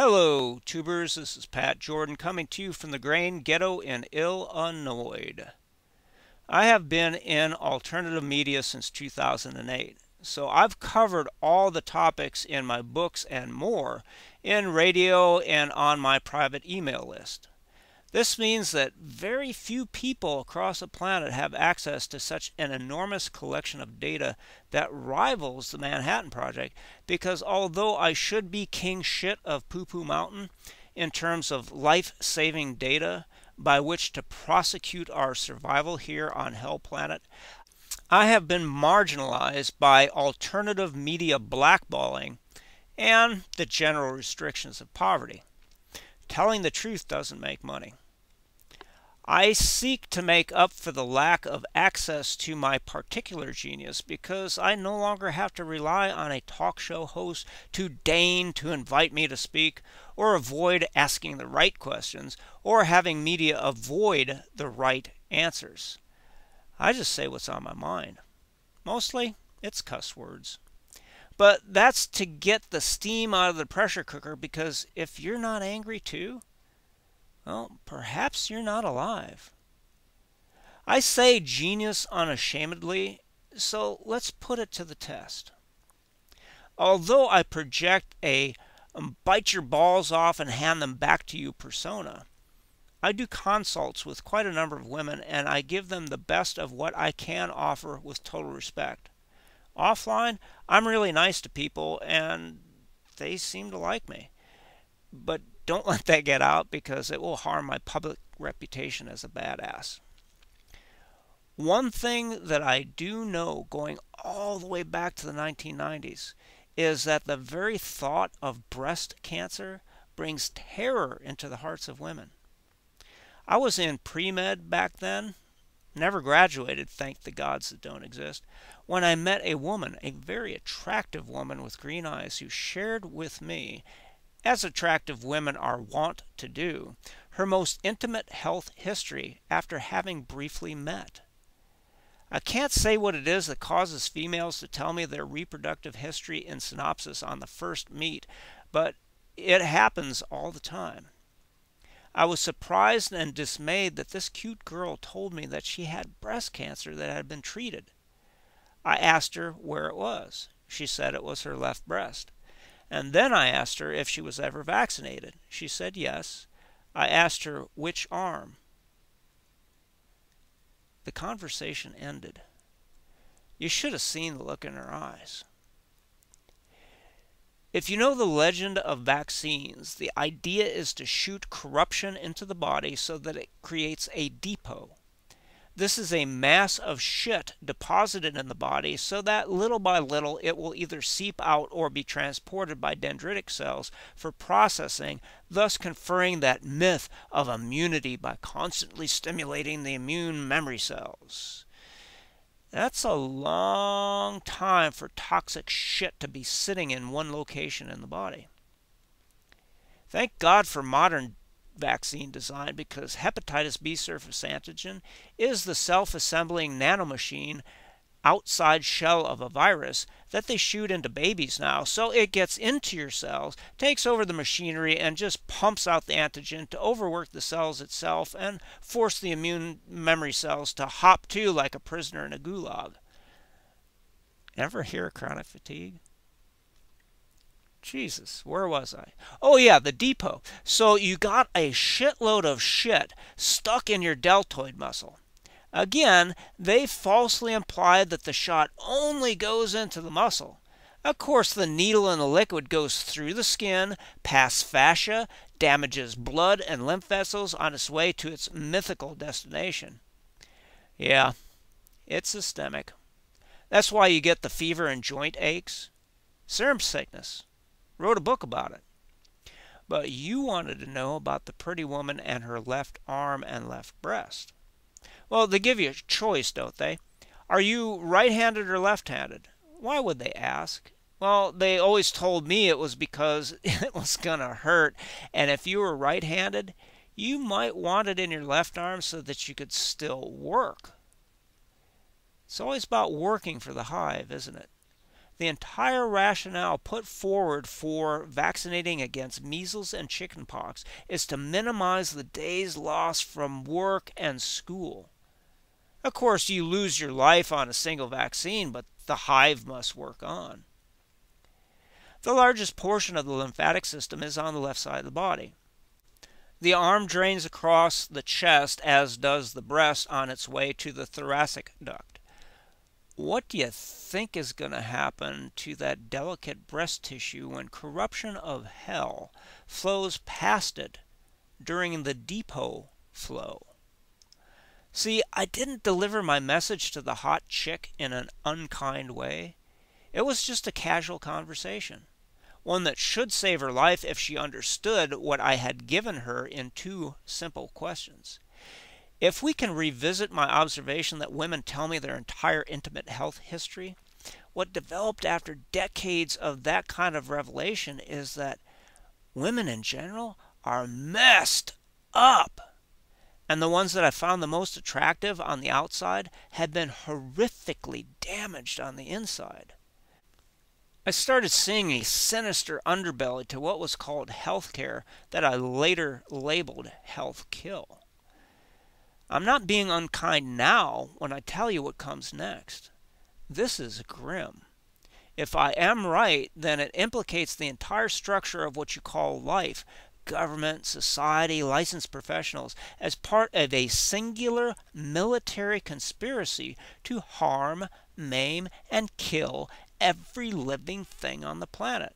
Hello, tubers. This is Pat Jordan coming to you from the grain ghetto in Illinois. I have been in alternative media since 2008, so I've covered all the topics in my books and more in radio and on my private email list. This means that very few people across the planet have access to such an enormous collection of data that rivals the Manhattan Project because although I should be king shit of Poo Poo Mountain in terms of life-saving data by which to prosecute our survival here on Hell Planet, I have been marginalized by alternative media blackballing and the general restrictions of poverty. Telling the truth doesn't make money. I seek to make up for the lack of access to my particular genius because I no longer have to rely on a talk show host to deign to invite me to speak, or avoid asking the right questions, or having media avoid the right answers. I just say what's on my mind. Mostly, it's cuss words. But that's to get the steam out of the pressure cooker because if you're not angry too, well, perhaps you're not alive. I say genius unashamedly, so let's put it to the test. Although I project a um, bite your balls off and hand them back to you persona, I do consults with quite a number of women and I give them the best of what I can offer with total respect. Offline, I'm really nice to people and they seem to like me. But don't let that get out because it will harm my public reputation as a badass. One thing that I do know going all the way back to the 1990s is that the very thought of breast cancer brings terror into the hearts of women. I was in pre med back then, never graduated, thank the gods that don't exist, when I met a woman, a very attractive woman with green eyes, who shared with me, as attractive women are wont to do, her most intimate health history after having briefly met. I can't say what it is that causes females to tell me their reproductive history in synopsis on the first meet, but it happens all the time. I was surprised and dismayed that this cute girl told me that she had breast cancer that had been treated. I asked her where it was. She said it was her left breast. And then I asked her if she was ever vaccinated. She said yes. I asked her which arm. The conversation ended. You should have seen the look in her eyes. If you know the legend of vaccines, the idea is to shoot corruption into the body so that it creates a depot. This is a mass of shit deposited in the body so that little by little it will either seep out or be transported by dendritic cells for processing, thus conferring that myth of immunity by constantly stimulating the immune memory cells. That's a long time for toxic shit to be sitting in one location in the body. Thank God for modern vaccine design because hepatitis B surface antigen is the self assembling nanomachine outside shell of a virus that they shoot into babies now. So it gets into your cells, takes over the machinery, and just pumps out the antigen to overwork the cells itself and force the immune memory cells to hop to like a prisoner in a gulag. Ever hear of chronic fatigue? Jesus, where was I? Oh, yeah, the depot. So you got a shitload of shit stuck in your deltoid muscle. Again, they falsely implied that the shot only goes into the muscle. Of course, the needle in the liquid goes through the skin, past fascia, damages blood and lymph vessels on its way to its mythical destination. Yeah, it's systemic. That's why you get the fever and joint aches. Serum sickness. Wrote a book about it. But you wanted to know about the pretty woman and her left arm and left breast. Well, they give you a choice, don't they? Are you right handed or left handed? Why would they ask? Well, they always told me it was because it was going to hurt. And if you were right handed, you might want it in your left arm so that you could still work. It's always about working for the hive, isn't it? The entire rationale put forward for vaccinating against measles and chickenpox is to minimize the days lost from work and school. Of course, you lose your life on a single vaccine, but the hive must work on. The largest portion of the lymphatic system is on the left side of the body. The arm drains across the chest, as does the breast on its way to the thoracic duct. What do you think is going to happen to that delicate breast tissue when corruption of hell flows past it during the depot flow? See, I didn't deliver my message to the hot chick in an unkind way. It was just a casual conversation one that should save her life if she understood what I had given her in two simple questions. If we can revisit my observation that women tell me their entire intimate health history, what developed after decades of that kind of revelation is that women in general are messed up. And the ones that I found the most attractive on the outside had been horrifically damaged on the inside. I started seeing a sinister underbelly to what was called healthcare that I later labeled health kill. I'm not being unkind now when I tell you what comes next. This is grim. If I am right, then it implicates the entire structure of what you call life government, society, licensed professionals as part of a singular military conspiracy to harm, maim, and kill every living thing on the planet.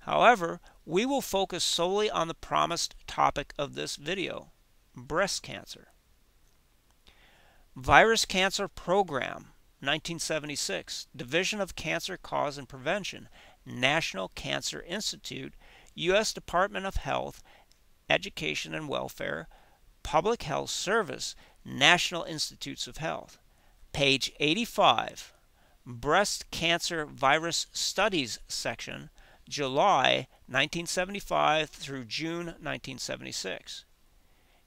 However, we will focus solely on the promised topic of this video, breast cancer. Virus Cancer Program, 1976, Division of Cancer Cause and Prevention, National Cancer Institute, U.S. Department of Health, Education and Welfare, Public Health Service, National Institutes of Health. Page 85, Breast Cancer Virus Studies section, July 1975 through June 1976.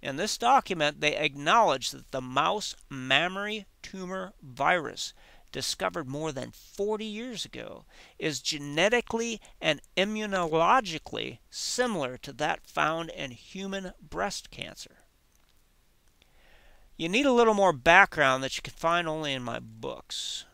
In this document, they acknowledge that the mouse mammary tumor virus, discovered more than 40 years ago, is genetically and immunologically similar to that found in human breast cancer. You need a little more background that you can find only in my books.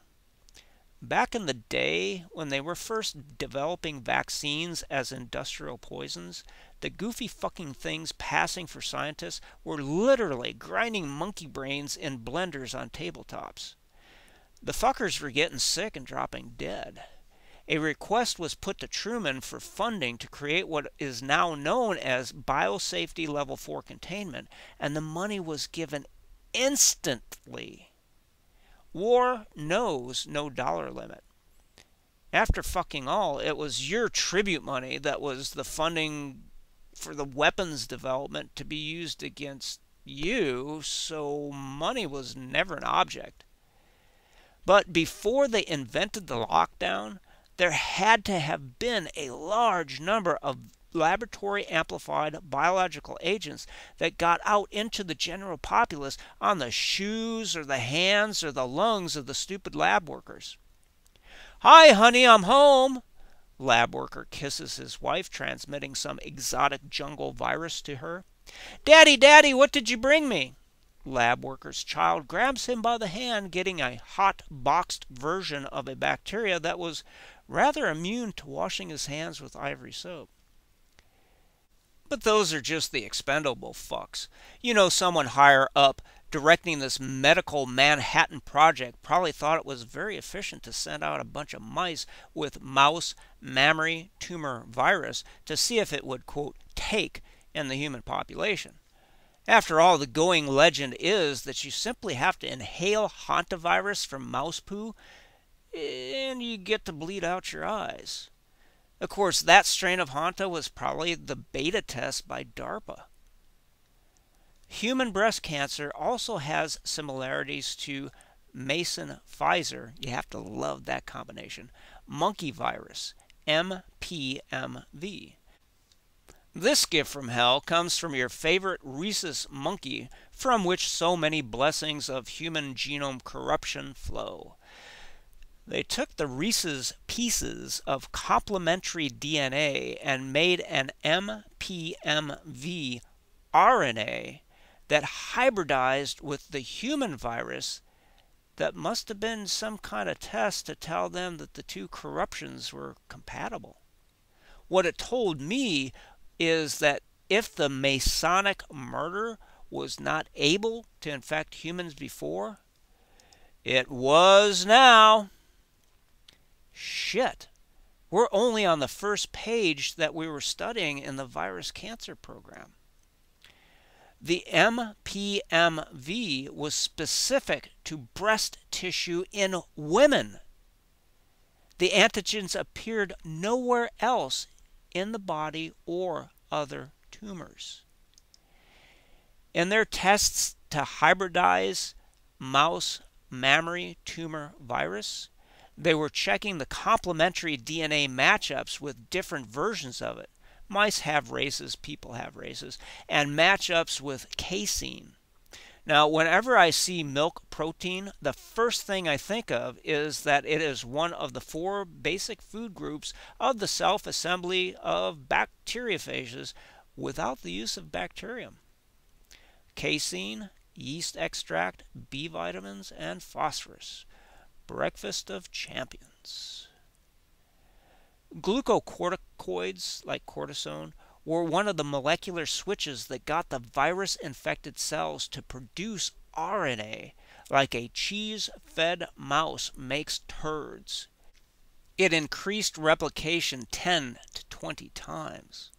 Back in the day, when they were first developing vaccines as industrial poisons, the goofy fucking things passing for scientists were literally grinding monkey brains in blenders on tabletops. The fuckers were getting sick and dropping dead. A request was put to Truman for funding to create what is now known as Biosafety Level 4 containment, and the money was given instantly. War knows no dollar limit. After fucking all, it was your tribute money that was the funding for the weapons development to be used against you, so money was never an object. But before they invented the lockdown, there had to have been a large number of laboratory amplified biological agents that got out into the general populace on the shoes or the hands or the lungs of the stupid lab workers. Hi, honey, I'm home. Lab worker kisses his wife, transmitting some exotic jungle virus to her. Daddy, Daddy, what did you bring me? Lab worker's child grabs him by the hand, getting a hot boxed version of a bacteria that was rather immune to washing his hands with ivory soap. But those are just the expendable fucks. You know, someone higher up directing this medical Manhattan project probably thought it was very efficient to send out a bunch of mice with mouse mammary tumor virus to see if it would, quote, take in the human population. After all, the going legend is that you simply have to inhale hantavirus from mouse poo and you get to bleed out your eyes. Of course, that strain of Hanta was probably the beta test by DARPA. Human breast cancer also has similarities to Mason Pfizer. You have to love that combination. Monkey virus, MPMV. This gift from hell comes from your favorite rhesus monkey, from which so many blessings of human genome corruption flow. They took the rhesus pieces of complementary DNA and made an MPMV RNA that hybridized with the human virus that must have been some kind of test to tell them that the two corruptions were compatible. What it told me is that if the Masonic murder was not able to infect humans before, it was now. Shit. We're only on the first page that we were studying in the virus cancer program. The MPMV was specific to breast tissue in women. The antigens appeared nowhere else in the body or other tumors. In their tests to hybridize mouse mammary tumor virus, they were checking the complementary DNA matchups with different versions of it mice have races, people have races, and matchups with casein. Now, whenever I see milk protein, the first thing I think of is that it is one of the four basic food groups of the self assembly of bacteriophages without the use of bacterium. Casein, yeast extract, B vitamins, and phosphorus. Breakfast of champions. Glucocorticoids, like cortisone, were one of the molecular switches that got the virus infected cells to produce RNA like a cheese fed mouse makes turds. It increased replication 10 to 20 times.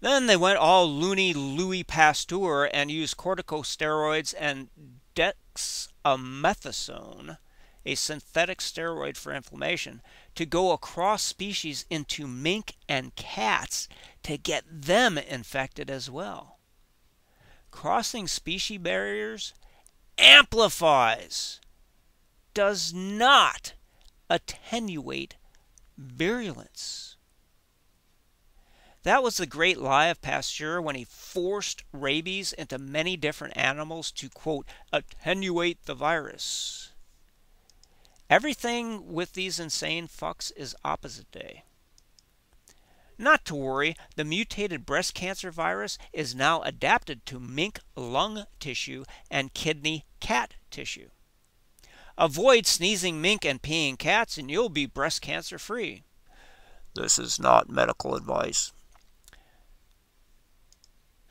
Then they went all loony Louis Pasteur and used corticosteroids and dexamethasone a synthetic steroid for inflammation, to go across species into mink and cats to get them infected as well. Crossing species barriers amplifies, does not attenuate virulence. That was the great lie of Pasteur when he forced rabies into many different animals to, quote, attenuate the virus. Everything with these insane fucks is opposite day. Not to worry, the mutated breast cancer virus is now adapted to mink lung tissue and kidney cat tissue. Avoid sneezing mink and peeing cats and you'll be breast cancer free. This is not medical advice.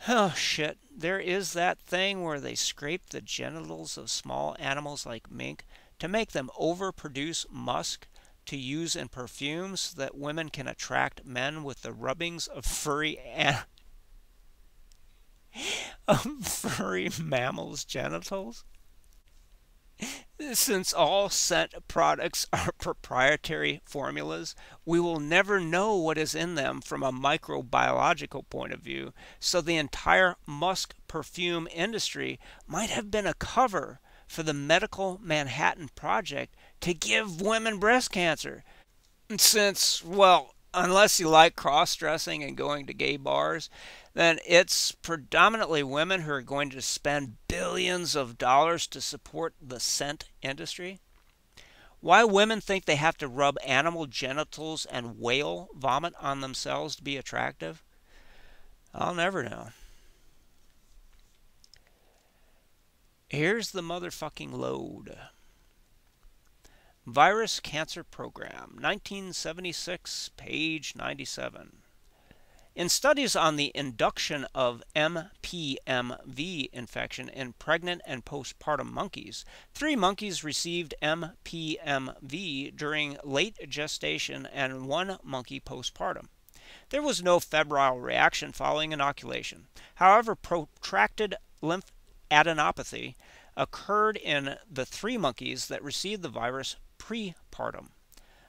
Oh shit, there is that thing where they scrape the genitals of small animals like mink to make them overproduce musk to use in perfumes so that women can attract men with the rubbings of furry of furry mammals' genitals? Since all scent products are proprietary formulas, we will never know what is in them from a microbiological point of view, so the entire musk perfume industry might have been a cover for the Medical Manhattan Project to give women breast cancer. Since, well, unless you like cross dressing and going to gay bars, then it's predominantly women who are going to spend billions of dollars to support the scent industry. Why women think they have to rub animal genitals and whale vomit on themselves to be attractive, I'll never know. Here's the motherfucking load. Virus Cancer Program, 1976, page 97. In studies on the induction of MPMV infection in pregnant and postpartum monkeys, three monkeys received MPMV during late gestation and one monkey postpartum. There was no febrile reaction following inoculation. However, protracted lymph adenopathy occurred in the three monkeys that received the virus prepartum.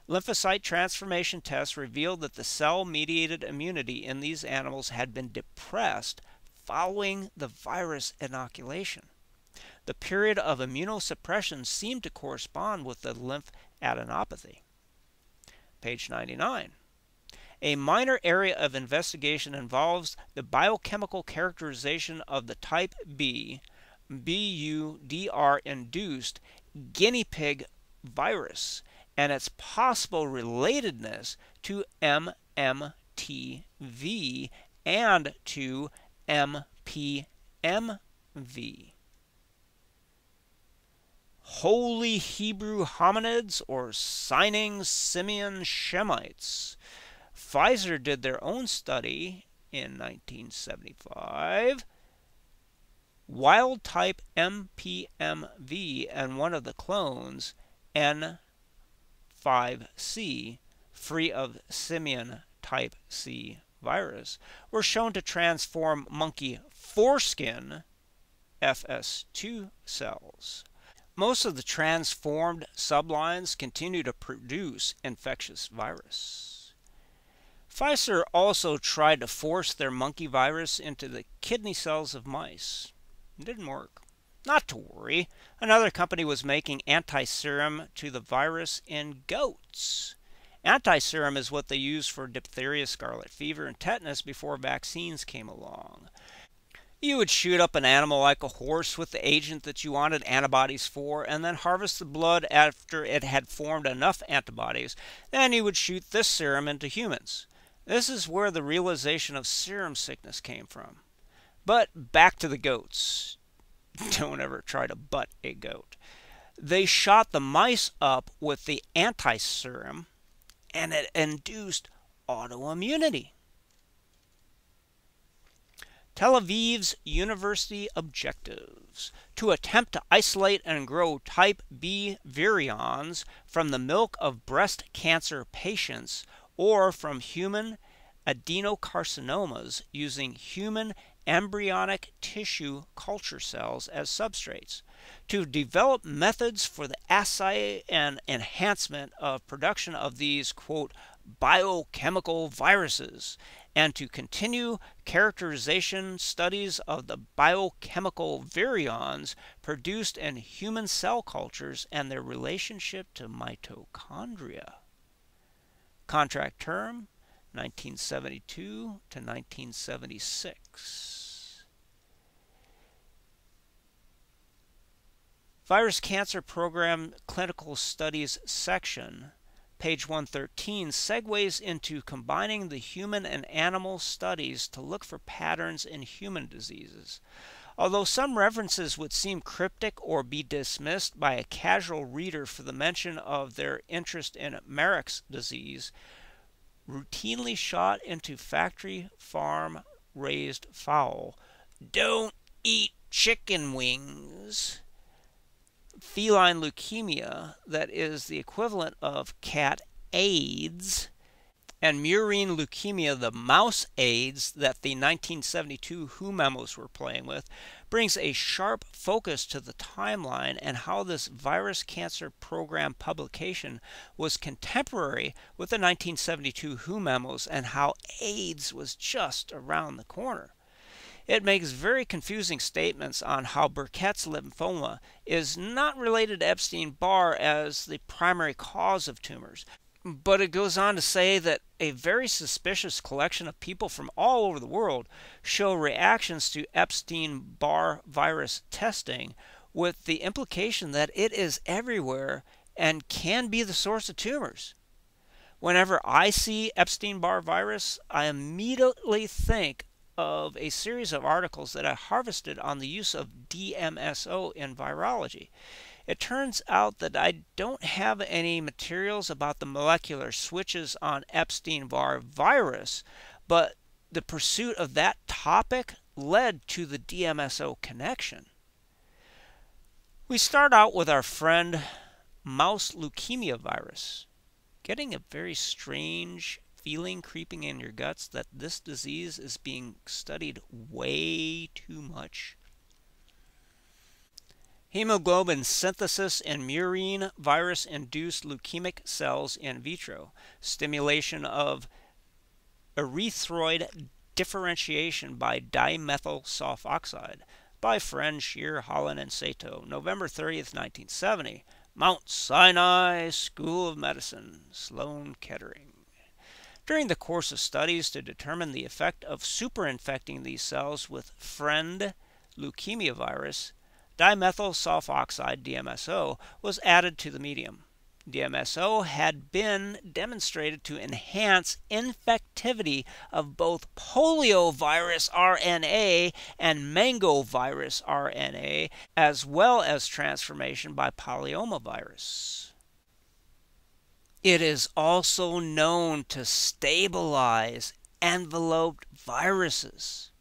Lymphocyte transformation tests revealed that the cell mediated immunity in these animals had been depressed following the virus inoculation. The period of immunosuppression seemed to correspond with the lymph adenopathy. Page 99. A minor area of investigation involves the biochemical characterization of the type B BUDR induced guinea pig virus and its possible relatedness to MMTV and to MPMV. Holy Hebrew hominids or signing simian Shemites. Pfizer did their own study in 1975. Wild type MPMV and one of the clones, N5C, free of simian type C virus, were shown to transform monkey foreskin FS2 cells. Most of the transformed sublines continue to produce infectious virus. Pfizer also tried to force their monkey virus into the kidney cells of mice. It didn't work. Not to worry, another company was making anti-serum to the virus in goats. Anti-serum is what they used for diphtheria, scarlet fever, and tetanus before vaccines came along. You would shoot up an animal like a horse with the agent that you wanted antibodies for, and then harvest the blood after it had formed enough antibodies. Then you would shoot this serum into humans. This is where the realization of serum sickness came from. But back to the goats. Don't ever try to butt a goat. They shot the mice up with the anti serum, and it induced autoimmunity. Tel Aviv's university objectives to attempt to isolate and grow type B virions from the milk of breast cancer patients or from human adenocarcinomas using human embryonic tissue culture cells as substrates, to develop methods for the assay and enhancement of production of these, quote, biochemical viruses, and to continue characterization studies of the biochemical virions produced in human cell cultures and their relationship to mitochondria. Contract term 1972 to 1976. Virus Cancer Program Clinical Studies section page 113, segues into combining the human and animal studies to look for patterns in human diseases. Although some references would seem cryptic or be dismissed by a casual reader for the mention of their interest in Marek's disease, routinely shot into factory farm raised fowl, don't eat chicken wings. Feline leukemia that is the equivalent of cat AIDS. And murine leukemia, the mouse AIDS that the 1972 WHO memos were playing with, brings a sharp focus to the timeline and how this virus cancer program publication was contemporary with the 1972 WHO memos and how AIDS was just around the corner. It makes very confusing statements on how Burkett's lymphoma is not related to Epstein Barr as the primary cause of tumors. But it goes on to say that a very suspicious collection of people from all over the world show reactions to Epstein Barr virus testing, with the implication that it is everywhere and can be the source of tumors. Whenever I see Epstein Barr virus, I immediately think of a series of articles that I harvested on the use of DMSO in virology. It turns out that I don't have any materials about the molecular switches on Epstein Barr virus, but the pursuit of that topic led to the DMSO connection. We start out with our friend mouse leukemia virus, getting a very strange feeling creeping in your guts that this disease is being studied way too much? Hemoglobin synthesis in murine virus induced leukemic cells in vitro, stimulation of erythroid differentiation by dimethyl sulfoxide by Friend, Shear, Holland, and Sato, November 30th, 1970, Mount Sinai School of Medicine, Sloan Kettering. During the course of studies to determine the effect of superinfecting these cells with friend leukemia virus, dimethyl sulfoxide DMSO was added to the medium. DMSO had been demonstrated to enhance infectivity of both poliovirus RNA and mangovirus RNA, as well as transformation by polyomavirus. It is also known to stabilize enveloped viruses.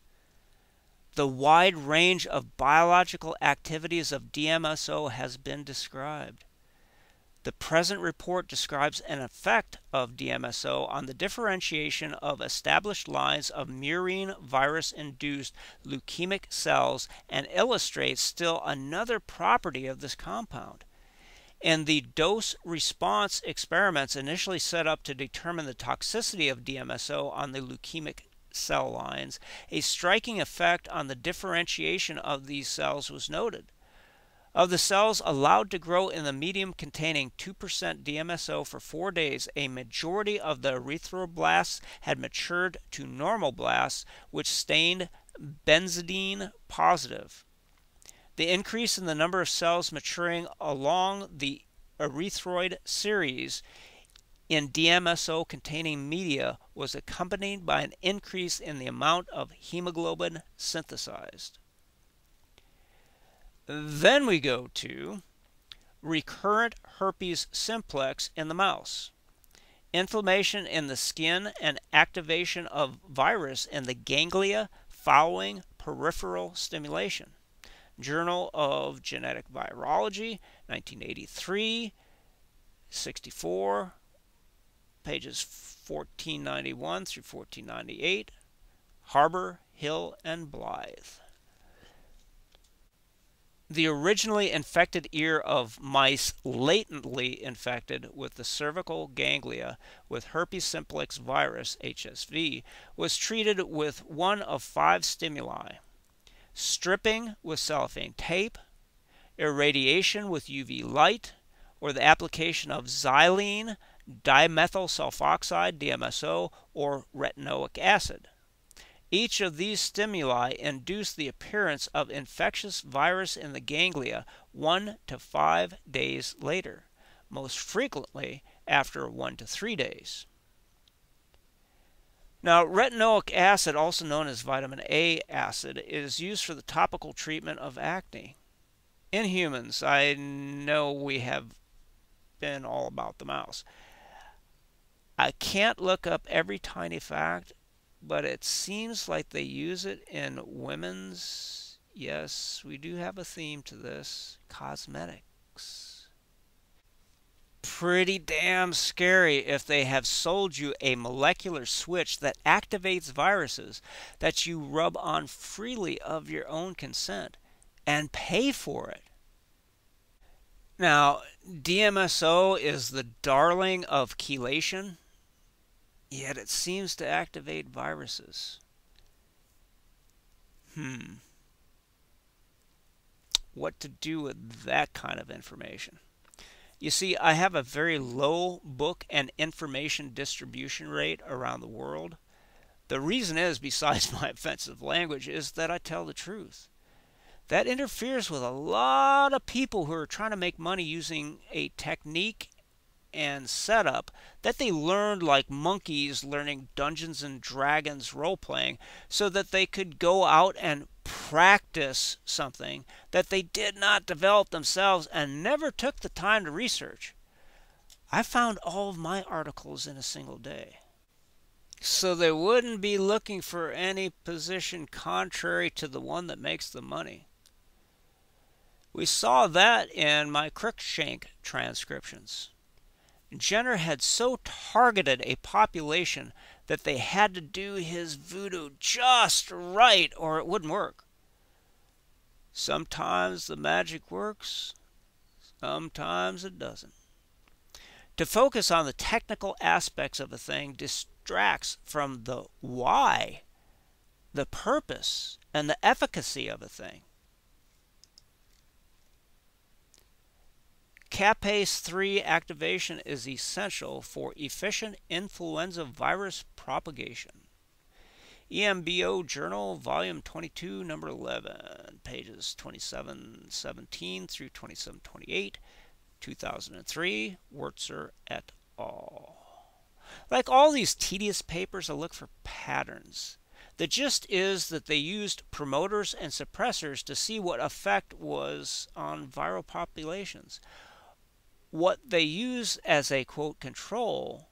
The wide range of biological activities of DMSO has been described. The present report describes an effect of DMSO on the differentiation of established lines of murine virus induced leukemic cells and illustrates still another property of this compound. In the dose response experiments initially set up to determine the toxicity of DMSO on the leukemic cell lines, a striking effect on the differentiation of these cells was noted. Of the cells allowed to grow in the medium containing 2% DMSO for four days, a majority of the erythroblasts had matured to normal blasts, which stained benzidine positive. The increase in the number of cells maturing along the erythroid series in DMSO containing media was accompanied by an increase in the amount of hemoglobin synthesized. Then we go to recurrent herpes simplex in the mouse, inflammation in the skin, and activation of virus in the ganglia following peripheral stimulation. Journal of Genetic Virology, 1983, 64, pages 1491 through 1498, Harbor, Hill, and Blythe. The originally infected ear of mice latently infected with the cervical ganglia with herpes simplex virus, HSV, was treated with one of five stimuli stripping with cellophane tape, irradiation with UV light, or the application of xylene dimethyl sulfoxide, DMSO, or retinoic acid. Each of these stimuli induce the appearance of infectious virus in the ganglia one to five days later, most frequently after one to three days. Now, retinoic acid, also known as vitamin A acid, is used for the topical treatment of acne. In humans, I know we have been all about the mouse. I can't look up every tiny fact, but it seems like they use it in women's, yes, we do have a theme to this, cosmetics. Pretty damn scary if they have sold you a molecular switch that activates viruses that you rub on freely of your own consent and pay for it. Now, DMSO is the darling of chelation Yet it seems to activate viruses. Hmm. What to do with that kind of information? You see, I have a very low book and information distribution rate around the world. The reason is, besides my offensive language, is that I tell the truth. That interferes with a lot of people who are trying to make money using a technique and setup that they learned like monkeys learning Dungeons and Dragons role playing so that they could go out and practice something that they did not develop themselves and never took the time to research. I found all of my articles in a single day. So they wouldn't be looking for any position contrary to the one that makes the money. We saw that in my Cruikshank transcriptions. Jenner had so targeted a population that they had to do his voodoo just right or it wouldn't work. Sometimes the magic works, sometimes it doesn't. To focus on the technical aspects of a thing distracts from the why, the purpose, and the efficacy of a thing. Capase 3 activation is essential for efficient influenza virus propagation. EMBO Journal, Volume 22, Number 11, pages 2717 through 2728, 2003, Wurtzer et al. Like all these tedious papers, I look for patterns. The gist is that they used promoters and suppressors to see what effect was on viral populations. What they use as a quote control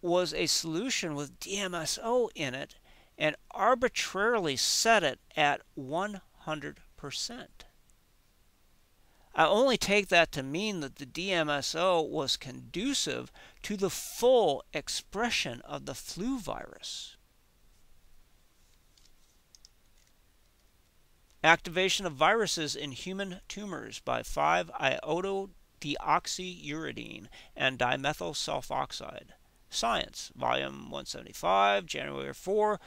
was a solution with DMSO in it and arbitrarily set it at 100%. I only take that to mean that the DMSO was conducive to the full expression of the flu virus. Activation of viruses in human tumors by 5-iododeoxyuridine and dimethyl sulfoxide. Science, volume 175, January 4,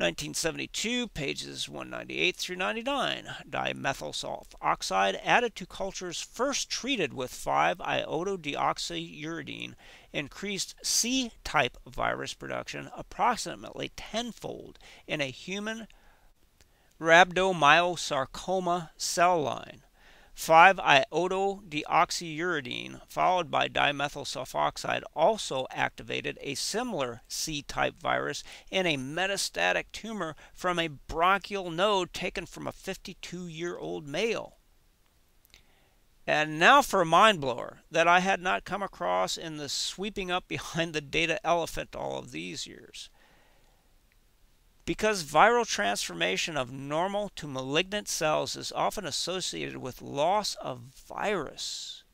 1972, pages 198 through 99. Dimethyl sulfoxide added to cultures first treated with 5-iododeoxyuridine increased C-type virus production approximately tenfold in a human rhabdomyosarcoma cell line. 5-iododeoxyuridine followed by dimethyl sulfoxide also activated a similar C-type virus in a metastatic tumor from a bronchial node taken from a 52-year-old male. And now for a mind blower that I had not come across in the sweeping up behind the data elephant all of these years. Because viral transformation of normal to malignant cells is often associated with loss of virus,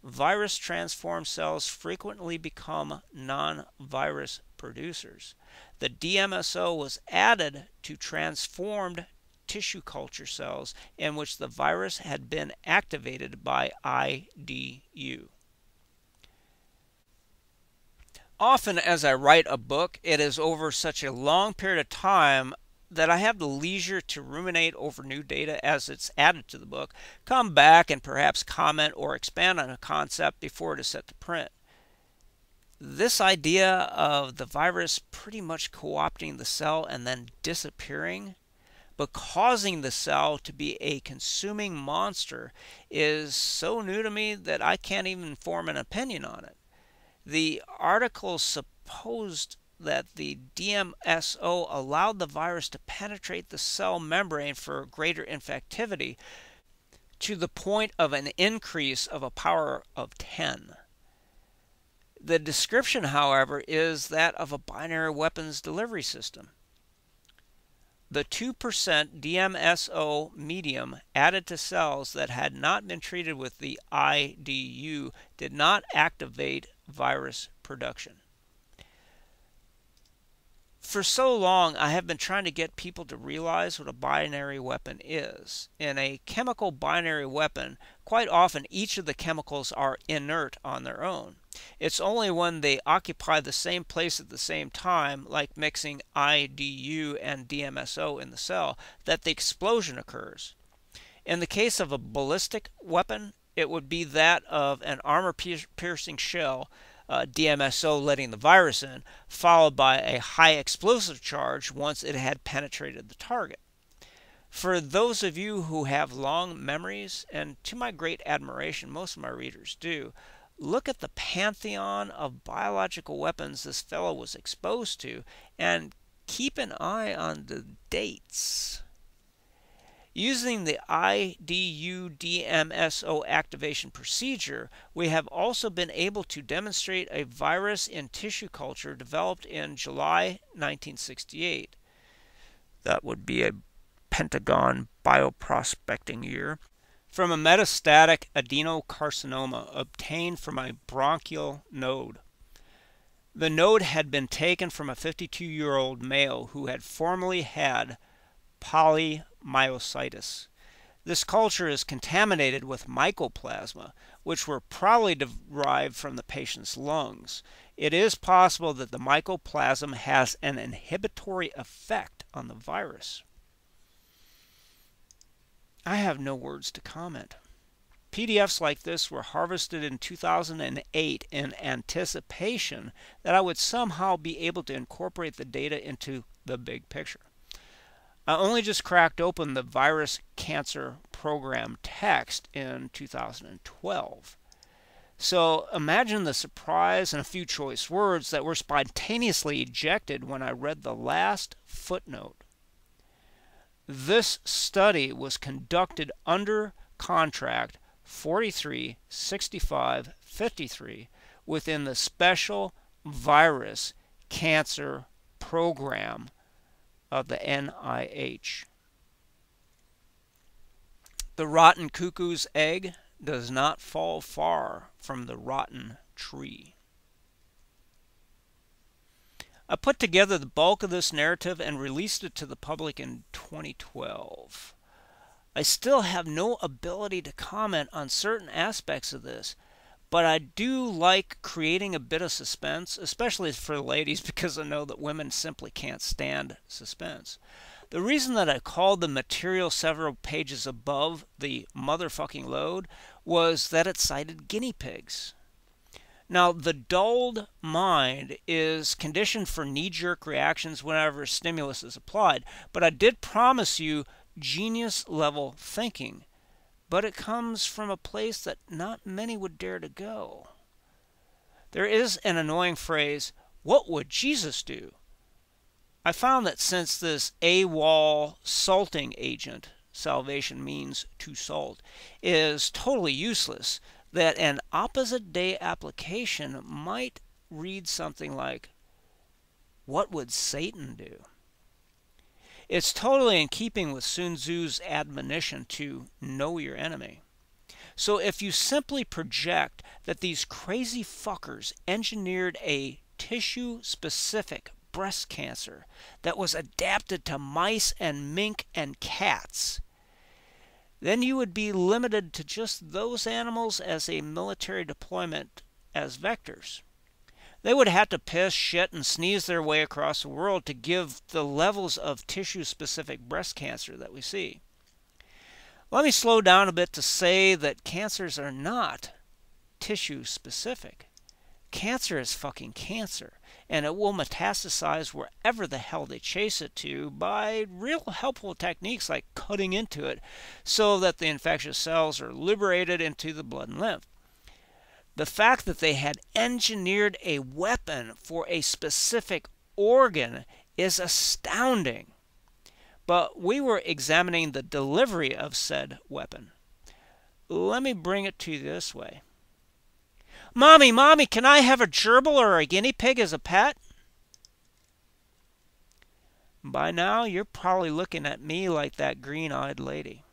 virus transformed cells frequently become non virus producers. The DMSO was added to transformed tissue culture cells in which the virus had been activated by IDU. Often, as I write a book, it is over such a long period of time that I have the leisure to ruminate over new data as it's added to the book, come back and perhaps comment or expand on a concept before it is set to print. This idea of the virus pretty much co opting the cell and then disappearing, but causing the cell to be a consuming monster, is so new to me that I can't even form an opinion on it. The article supposed that the DMSO allowed the virus to penetrate the cell membrane for greater infectivity to the point of an increase of a power of 10. The description, however, is that of a binary weapons delivery system. The 2% DMSO medium added to cells that had not been treated with the IDU did not activate virus production. For so long, I have been trying to get people to realize what a binary weapon is. In a chemical binary weapon, quite often each of the chemicals are inert on their own. It's only when they occupy the same place at the same time, like mixing IDU and DMSO in the cell, that the explosion occurs. In the case of a ballistic weapon, it would be that of an armor piercing shell, uh, DMSO letting the virus in, followed by a high explosive charge once it had penetrated the target. For those of you who have long memories, and to my great admiration, most of my readers do, look at the pantheon of biological weapons this fellow was exposed to and keep an eye on the dates. Using the IDU DMSO activation procedure, we have also been able to demonstrate a virus in tissue culture developed in July 1968. That would be a Pentagon bioprospecting year. From a metastatic adenocarcinoma obtained from a bronchial node. The node had been taken from a 52 year old male who had formerly had polymyositis. This culture is contaminated with mycoplasma, which were probably derived from the patient's lungs. It is possible that the mycoplasma has an inhibitory effect on the virus. I have no words to comment. PDFs like this were harvested in 2008 in anticipation that I would somehow be able to incorporate the data into the big picture. I only just cracked open the virus cancer program text in 2012. So imagine the surprise and a few choice words that were spontaneously ejected when I read the last footnote. This study was conducted under contract 43 65 53 within the Special Virus Cancer Program of the NIH. The rotten cuckoo's egg does not fall far from the rotten tree. I put together the bulk of this narrative and released it to the public in 2012. I still have no ability to comment on certain aspects of this, but I do like creating a bit of suspense, especially for the ladies, because I know that women simply can't stand suspense. The reason that I called the material several pages above the motherfucking load was that it cited guinea pigs. Now, the dulled mind is conditioned for knee jerk reactions whenever stimulus is applied, but I did promise you genius level thinking, but it comes from a place that not many would dare to go. There is an annoying phrase, what would Jesus do? I found that since this AWOL salting agent, salvation means to salt, is totally useless, that an opposite day application might read something like, What would Satan do? It's totally in keeping with Sun Tzu's admonition to know your enemy. So if you simply project that these crazy fuckers engineered a tissue specific breast cancer that was adapted to mice and mink and cats, then you would be limited to just those animals as a military deployment as vectors. They would have to piss, shit, and sneeze their way across the world to give the levels of tissue specific breast cancer that we see. Let me slow down a bit to say that cancers are not tissue specific. Cancer is fucking cancer and it will metastasize wherever the hell they chase it to by real helpful techniques like cutting into it so that the infectious cells are liberated into the blood and lymph. The fact that they had engineered a weapon for a specific organ is astounding. But we were examining the delivery of said weapon. Let me bring it to you this way. Mommy, Mommy, can I have a gerbil or a guinea pig as a pet? By now, you're probably looking at me like that green eyed lady.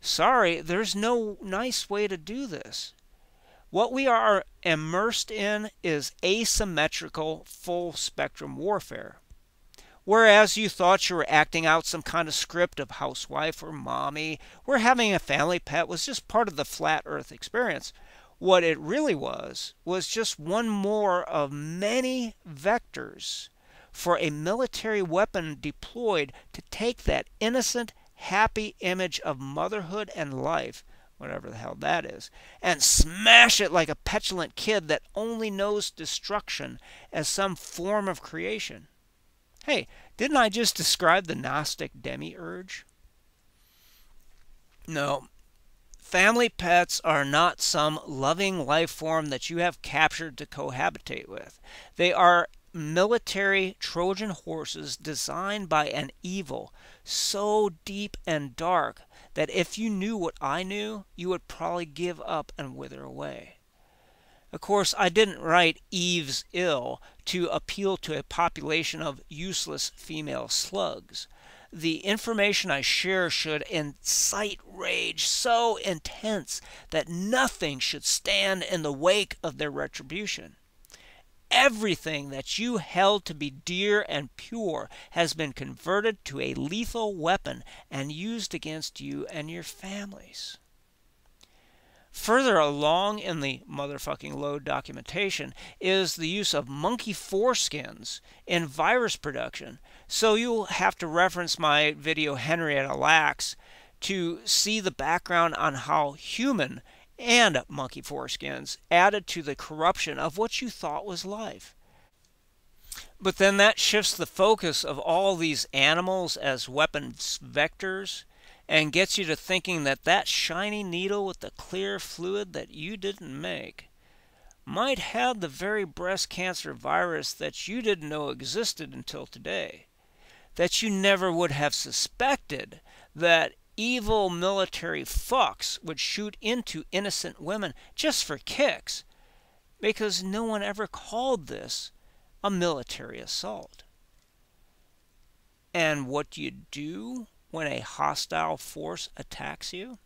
Sorry, there's no nice way to do this. What we are immersed in is asymmetrical full spectrum warfare. Whereas you thought you were acting out some kind of script of housewife or mommy, where having a family pet was just part of the flat earth experience. What it really was, was just one more of many vectors for a military weapon deployed to take that innocent, happy image of motherhood and life, whatever the hell that is, and smash it like a petulant kid that only knows destruction as some form of creation. Hey, didn't I just describe the Gnostic demiurge? No, Family pets are not some loving life form that you have captured to cohabitate with. They are military Trojan horses designed by an evil so deep and dark that if you knew what I knew, you would probably give up and wither away. Of course, I didn't write Eve's Ill to appeal to a population of useless female slugs the information I share should incite rage so intense that nothing should stand in the wake of their retribution. Everything that you held to be dear and pure has been converted to a lethal weapon and used against you and your families. Further along in the motherfucking load documentation is the use of monkey foreskins in virus production. So you'll have to reference my video Henrietta Lacks to see the background on how human and monkey foreskins added to the corruption of what you thought was life. But then that shifts the focus of all these animals as weapons vectors and gets you to thinking that that shiny needle with the clear fluid that you didn't make might have the very breast cancer virus that you didn't know existed until today. That you never would have suspected that evil military fucks would shoot into innocent women just for kicks because no one ever called this a military assault. And what do you do when a hostile force attacks you?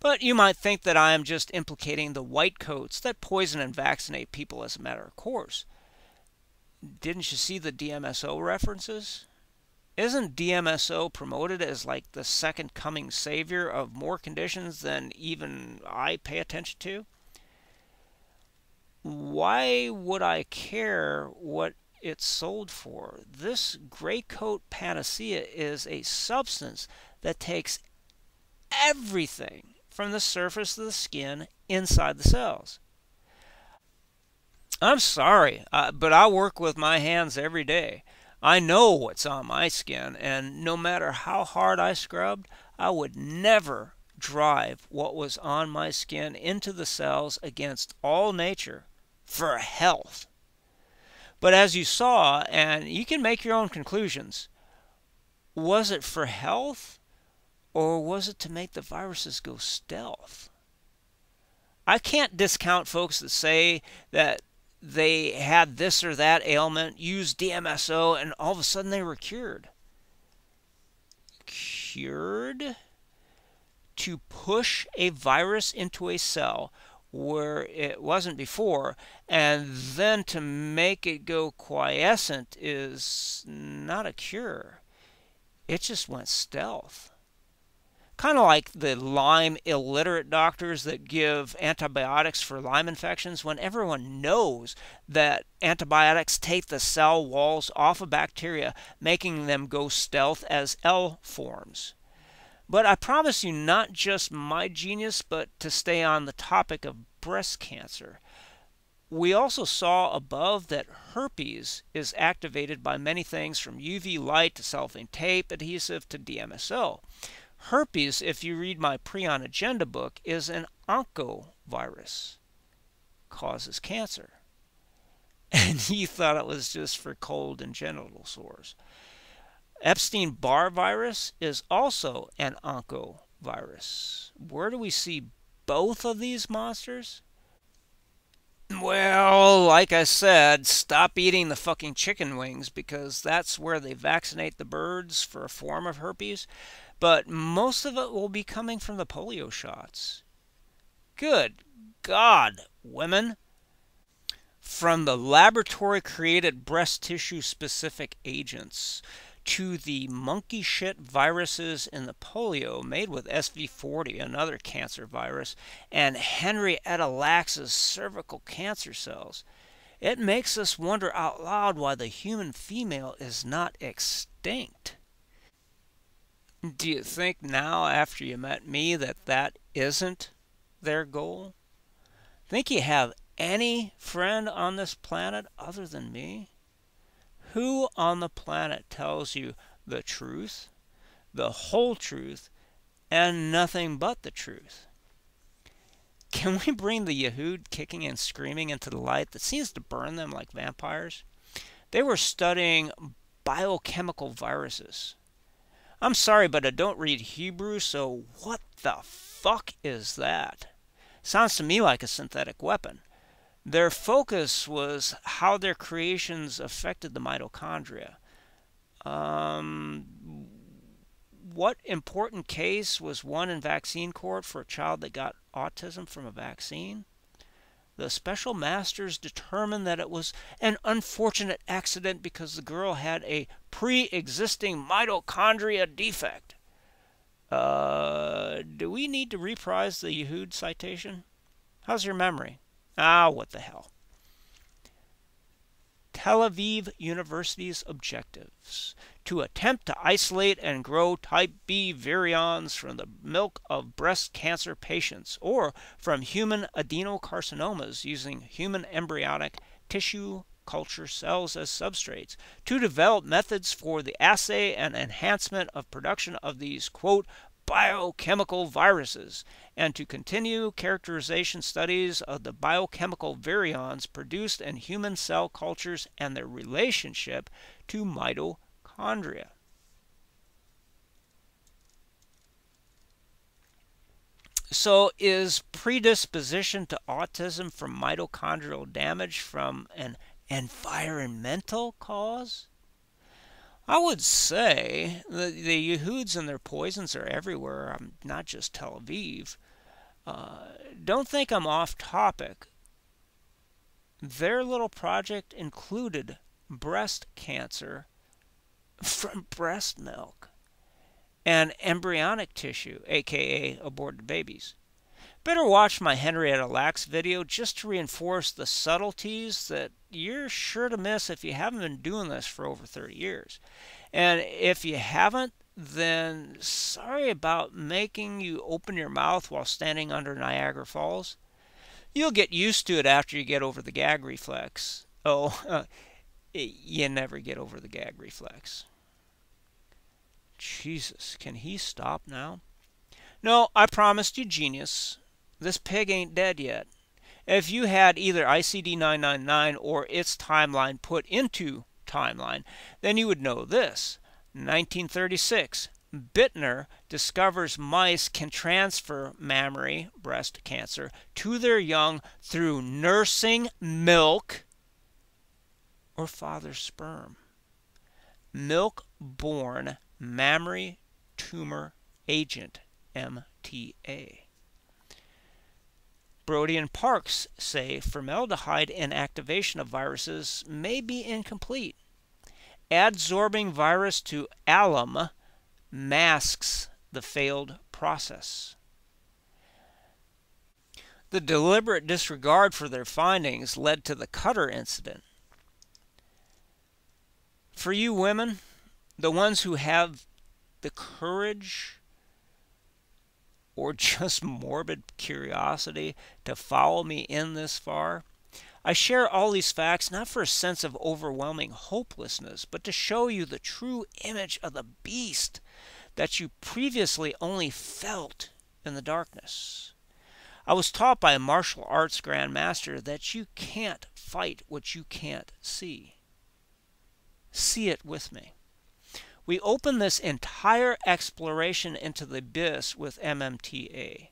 But you might think that I am just implicating the white coats that poison and vaccinate people as a matter of course. Didn't you see the DMSO references? Isn't DMSO promoted as like the second coming savior of more conditions than even I pay attention to? Why would I care what it's sold for? This gray coat panacea is a substance that takes everything from the surface of the skin inside the cells. I'm sorry, uh, but I work with my hands every day. I know what's on my skin, and no matter how hard I scrubbed, I would never drive what was on my skin into the cells against all nature for health. But as you saw, and you can make your own conclusions, was it for health or was it to make the viruses go stealth? I can't discount folks that say that they had this or that ailment, used DMSO, and all of a sudden they were cured. Cured? To push a virus into a cell where it wasn't before, and then to make it go quiescent is not a cure. It just went stealth kind of like the Lyme illiterate doctors that give antibiotics for Lyme infections when everyone knows that antibiotics take the cell walls off of bacteria, making them go stealth as L forms. But I promise you, not just my genius, but to stay on the topic of breast cancer. We also saw above that herpes is activated by many things from UV light to cellophane tape adhesive to DMSO. Herpes, if you read my Prion Agenda book, is an oncovirus, causes cancer. And he thought it was just for cold and genital sores. Epstein Barr virus is also an oncovirus. Where do we see both of these monsters? Well, like I said, stop eating the fucking chicken wings because that's where they vaccinate the birds for a form of herpes but most of it will be coming from the polio shots. Good God, women! From the laboratory created breast tissue specific agents to the monkey shit viruses in the polio made with SV40, another cancer virus, and Henrietta Lacks's cervical cancer cells. It makes us wonder out loud why the human female is not extinct. Do you think now, after you met me, that that isn't their goal? Think you have any friend on this planet other than me? Who on the planet tells you the truth, the whole truth, and nothing but the truth? Can we bring the Yehud kicking and screaming into the light that seems to burn them like vampires? They were studying biochemical viruses. I'm sorry, but I don't read Hebrew, so what the fuck is that? Sounds to me like a synthetic weapon. Their focus was how their creations affected the mitochondria. Um, what important case was won in vaccine court for a child that got autism from a vaccine? The special masters determined that it was an unfortunate accident because the girl had a pre existing mitochondria defect. Uh, do we need to reprise the Yehud citation? How's your memory? Ah, what the hell. Tel Aviv University's objectives to attempt to isolate and grow type B virions from the milk of breast cancer patients or from human adenocarcinomas using human embryonic tissue culture cells as substrates, to develop methods for the assay and enhancement of production of these, quote, biochemical viruses, and to continue characterization studies of the biochemical virions produced in human cell cultures and their relationship to mitochondria. So, is predisposition to autism from mitochondrial damage from an environmental cause? I would say the, the Yehuds and their poisons are everywhere, um, not just Tel Aviv. Uh, don't think I'm off topic. Their little project included breast cancer from breast milk and embryonic tissue, aka aborted babies. Better watch my Henrietta Lacks video just to reinforce the subtleties that you're sure to miss if you haven't been doing this for over 30 years. And if you haven't, then sorry about making you open your mouth while standing under Niagara Falls. You'll get used to it after you get over the gag reflex. Oh, uh, you never get over the gag reflex. Jesus, can he stop now? No, I promised you genius. This pig ain't dead yet. If you had either ICD 999 or its timeline put into timeline, then you would know this. 1936, Bittner discovers mice can transfer mammary breast cancer to their young through nursing milk or father's sperm. Milk borne mammary tumor agent, MTA. Brodie and Parks say formaldehyde inactivation of viruses may be incomplete. Adsorbing virus to alum masks the failed process. The deliberate disregard for their findings led to the Cutter incident. For you women, the ones who have the courage or just morbid curiosity to follow me in this far. I share all these facts not for a sense of overwhelming hopelessness, but to show you the true image of the beast that you previously only felt in the darkness. I was taught by a martial arts grandmaster that you can't fight what you can't see. See it with me. We open this entire exploration into the abyss with MMTA.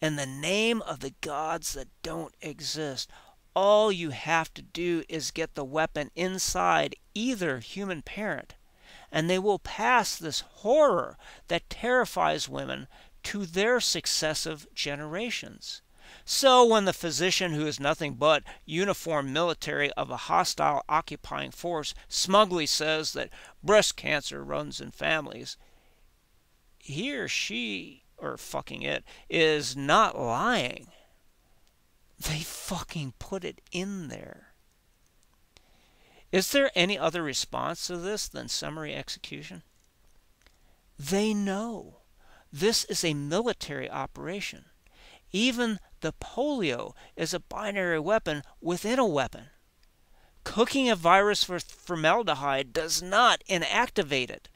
In the name of the gods that don't exist, all you have to do is get the weapon inside either human parent, and they will pass this horror that terrifies women to their successive generations. So when the physician, who is nothing but uniformed military of a hostile occupying force, smugly says that breast cancer runs in families, he or she, or fucking it, is not lying. They fucking put it in there. Is there any other response to this than summary execution? They know. This is a military operation. Even the polio is a binary weapon within a weapon. Cooking a virus with formaldehyde does not inactivate it.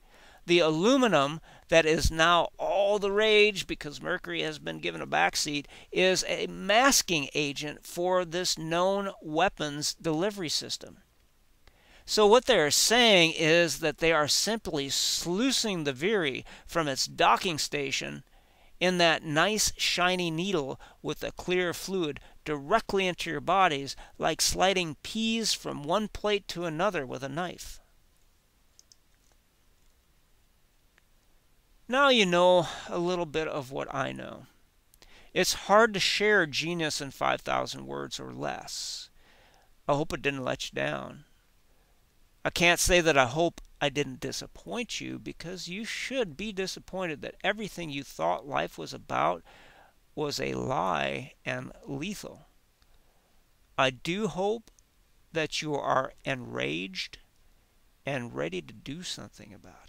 The aluminum that is now all the rage because mercury has been given a backseat is a masking agent for this known weapons delivery system. So what they're saying is that they are simply sluicing the Viri from its docking station in that nice shiny needle with a clear fluid directly into your bodies like sliding peas from one plate to another with a knife. Now you know a little bit of what I know. It's hard to share genius in 5,000 words or less. I hope it didn't let you down. I can't say that I hope I didn't disappoint you because you should be disappointed that everything you thought life was about was a lie and lethal. I do hope that you are enraged and ready to do something about it.